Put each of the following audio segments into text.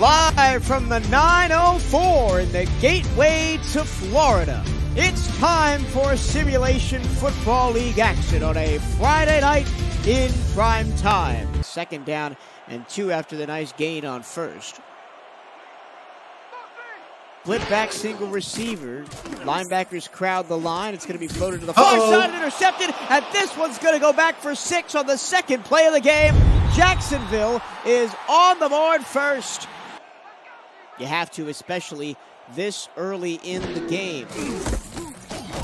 Live from the 904 in the gateway to Florida. It's time for Simulation Football League action on a Friday night in prime time. Second down and two after the nice gain on first. Flip back single receiver. Linebackers crowd the line. It's going to be floated to the far Uh-oh. side and intercepted. And this one's going to go back for six on the second play of the game. Jacksonville is on the board first. You have to, especially this early in the game.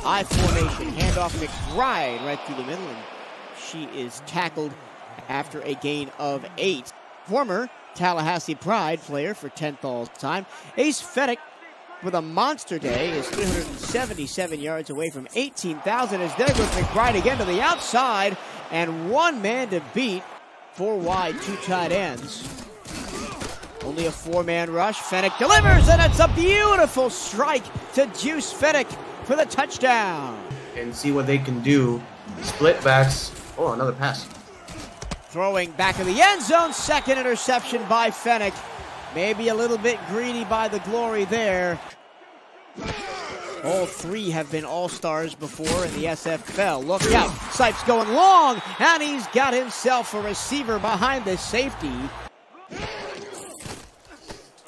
I formation, handoff McBride right through the middle, and she is tackled after a gain of eight. Former Tallahassee Pride player for 10th all time, Ace Fenech with a monster day is 377 yards away from 18,000 as there goes McBride again to the outside and one man to beat. Four wide, two tight ends. Only a four-man rush. Fenech delivers, and it's a beautiful strike to Deuce Fenech for the touchdown. and see what they can do. Split backs. Oh, another pass. Throwing back of the end zone, second interception by Fennec. Maybe a little bit greedy by the glory there. All three have been all-stars before in the SFL. Look out, Sipes going long, and he's got himself a receiver behind the safety.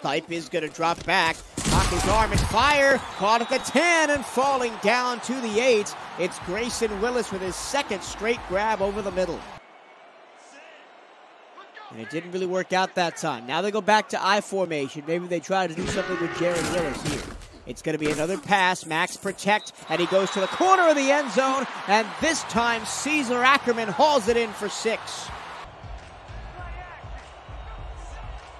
Sipe is going to drop back, his arm and fire. Caught at the 10 and falling down to the 8. It's Grayson Willis with his second straight grab over the middle. And it didn't really work out that time. Now they go back to I formation. Maybe they try to do something with Jared Willis here. It's going to be another pass. Max protect, and he goes to the corner of the end zone. And this time, Caesar Ackerman hauls it in for six.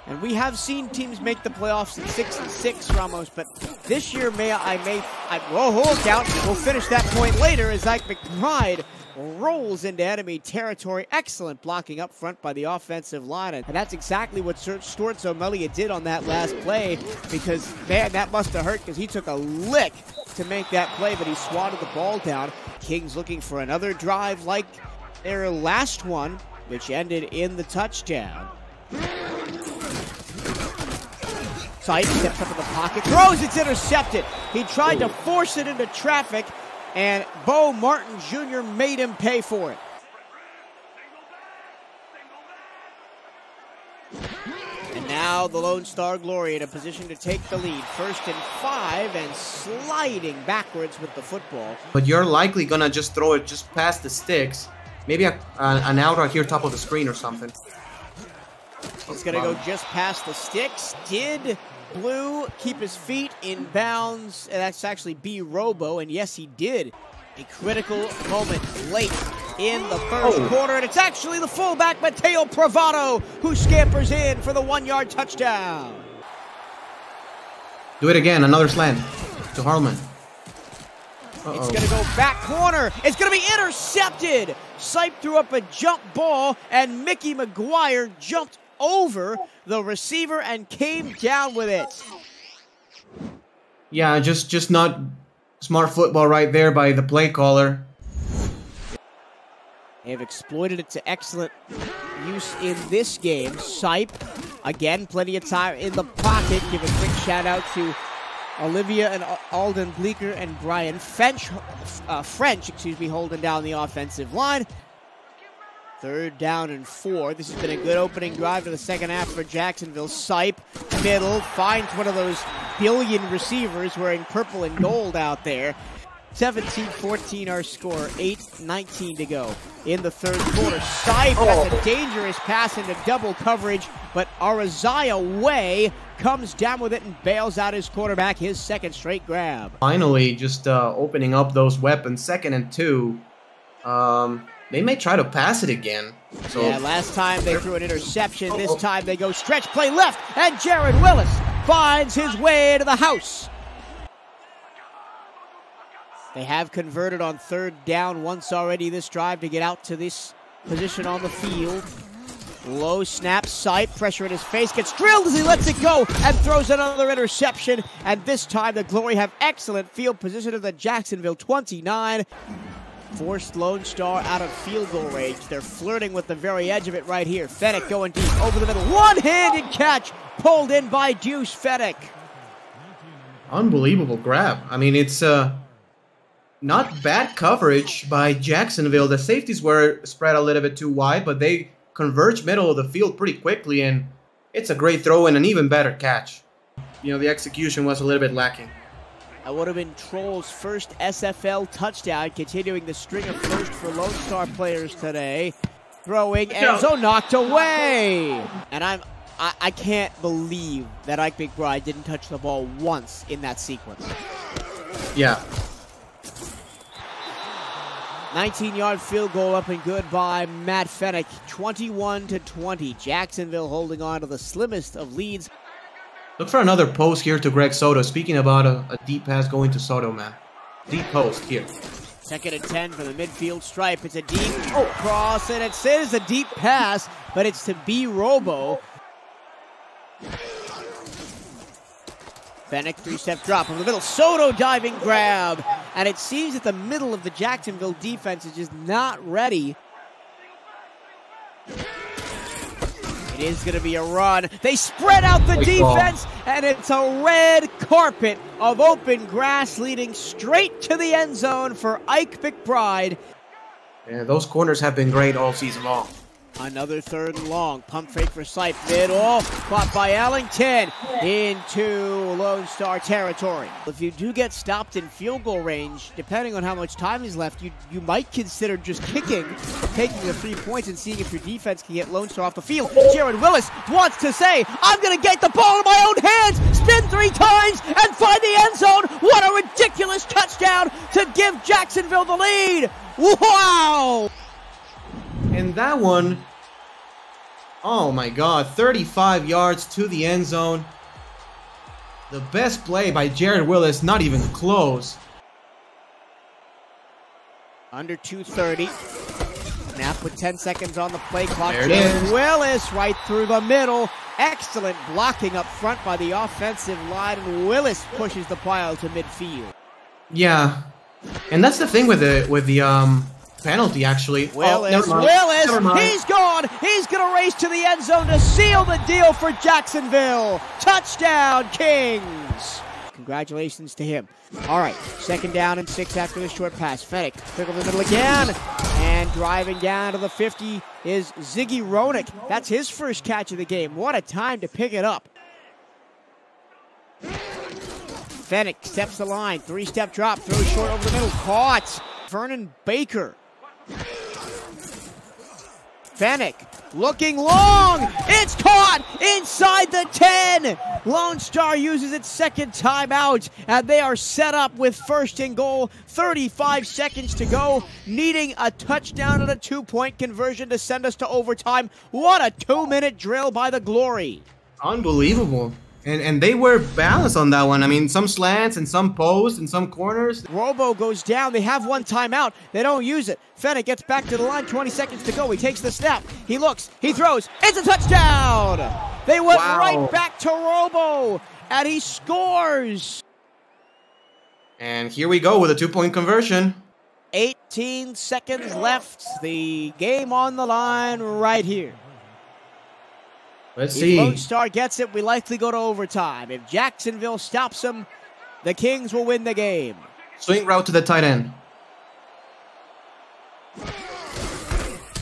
And we have seen teams make the playoffs at six and six, Ramos. But this year, may I may I whoa, hold count. We'll finish that point later as Ike McBride rolls into enemy territory. Excellent blocking up front by the offensive line, and that's exactly what Stuart Zomelia did on that last play. Because man, that must have hurt because he took a lick to make that play, but he swatted the ball down. Kings looking for another drive like their last one, which ended in the touchdown. Sipe steps up in the pocket, throws, it's intercepted. He tried to force it into traffic, and Bo Martin Jr. made him pay for it. And now the Lone Star Glory in a position to take the lead. First and five, and sliding backwards with the football. But you're likely gonna just throw it just past the sticks. Maybe a, a, an out right here, top of the screen or something. It's going to go just past the sticks. Did Blue keep his feet in bounds? And that's actually B Robo, and yes, he did. A critical moment late in the first Oh. quarter, and it's actually the fullback Mateo Pravado who scampers in for the one-yard touchdown. Do it again, another slant to Harlan. It's Uh-oh. going to go back corner. It's going to be intercepted. Sipe threw up a jump ball, and Mickey McGuire jumped over the receiver and came down with it. Yeah, just just not smart football right there by the play caller. They have exploited it to excellent use in this game. Sipe, again, plenty of time in the pocket. Give a quick shout out to Olivia and Alden Bleeker and Brian French, uh, French, excuse me, holding down the offensive line. Third down and four. This has been a good opening drive to the second half for Jacksonville. Sipe, middle, finds one of those billion receivers wearing purple and gold out there. 17-14 our score, 8-19 to go in the third quarter. Sipe has a dangerous pass into double coverage, but Arazaya Way comes down with it and bails out his quarterback, his second straight grab. Finally, just uh, opening up those weapons. Second and two. Um, they may try to pass it again. So Yeah, last time they threw an interception. This time they go stretch play left, and Jared Willis finds his way to the house. They have converted on third down once already this drive to get out to this position on the field. Low snap, Sipe, pressure in his face, gets drilled as he lets it go and throws another interception. And this time the Glory have excellent field position of the Jacksonville 29. Forced Lone Star out of field goal range. They're flirting with the very edge of it right here. Fenech going deep over the middle. One handed catch pulled in by Deuce Fenech. Unbelievable grab. I mean, it's uh, not bad coverage by Jacksonville. The safeties were spread a little bit too wide, but they converge middle of the field pretty quickly, and it's a great throw and an even better catch. You know, the execution was a little bit lacking. That would have been Troll's first SFL touchdown, continuing the string of first for Lone Star players today. Throwing, and Enzo knocked away! And I'm I, I, can't believe that Ike McBride didn't touch the ball once in that sequence. Yeah. 19-yard field goal up and good by Matt Fenech, 21 to 20. Jacksonville holding on to the slimmest of leads. Look for another post here to Greg Soto. Speaking about a, a deep pass going to Soto, man. Deep post here. Second and 10 from the midfield stripe. It's a deep oh. cross, and it says a deep pass, but it's to B. Robo. Fenech three-step drop from the middle. Soto diving grab. And it seems that the middle of the Jacksonville defense is just not ready. It is going to be a run. They spread out the defense, and it's a red carpet of open grass leading straight to the end zone for Ike McBride. Yeah, those corners have been great all season long. Another third and long. Pump fake for Sipe. Middle. Caught by Ellington into Lone Star territory. If you do get stopped in field goal range, depending on how much time is left, you, you might consider just kicking, taking the three points, and seeing if your defense can get Lone Star off the field. Jared Willis wants to say, I'm going to get the ball in my own hands, spin three times, and find the end zone. What a ridiculous touchdown to give Jacksonville the lead. Wow! And that one, oh my god, 35 yards to the end zone. The best play by Jared Willis, not even close. Under 230. Snap with 10 seconds on the play clock. There it is. Willis right through the middle. Excellent blocking up front by the offensive line. And Willis pushes the pile to midfield. Yeah. And that's the thing with the with the um penalty, actually. Willis, oh, Willis, he's gone. He's going to race to the end zone to seal the deal for Jacksonville. Touchdown, Kings. Congratulations to him. All right, second down and six after the short pass. Fenech, pick over the middle again. And driving down to the 50 is Ziggy Roenick. That's his first catch of the game. What a time to pick it up. Fenech steps the line. Three-step drop. Throws short over the middle. Caught. Vernon Baker Fenech looking long. It's caught inside the 10. Lone Star uses its second timeout, and they are set up with first and goal. 35 seconds to go, needing a touchdown and a two point conversion to send us to overtime. What a two minute drill by the Glory! Unbelievable. And, and they were balanced on that one. I mean, some slants and some posts and some corners. Robo goes down. They have one timeout. They don't use it. Fenech gets back to the line. 20 seconds to go. He takes the snap. He looks. He throws. It's a touchdown. They went wow. right back to Robo, and he scores. And here we go with a two-point conversion. 18 seconds left. The game on the line right here. Let's if see. Lone Star gets it, we likely go to overtime. If Jacksonville stops them, the Kings will win the game. Swing route to the tight end.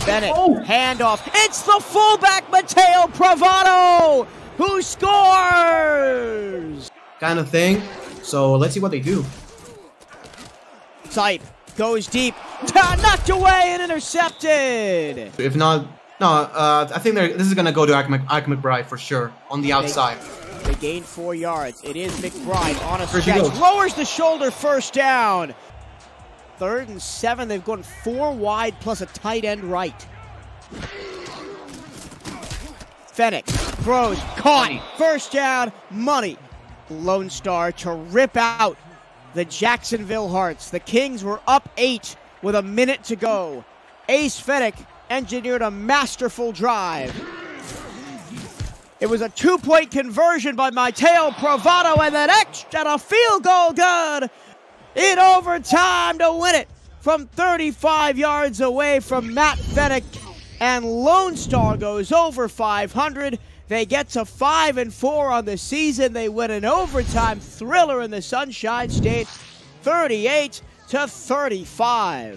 Bennett, oh. handoff. It's the fullback, Mateo Pravado, who scores! Kind of thing. So let's see what they do. Sipe goes deep. Knocked away and intercepted. If not, no, uh, I think this is going to go to Ike, Mc, Ike, McBride for sure on the outside. They, they gain four yards. It is McBride on a stretch. Lowers the shoulder, first down. Third and seven. They've gone four wide plus a tight end right. Fenech throws, caught, money. first down, money. Lone Star to rip out the Jacksonville Hearts. The Kings were up eight with a minute to go. Ace Fenech engineered a masterful drive. It was a two-point conversion by Mateo Pravado and then extra and a field goal good in overtime to win it from 35 yards away from Matt Fenech. And Lone Star goes over 500. They get to 5 and 4 on the season. They win an overtime thriller in the Sunshine State 38 to 35.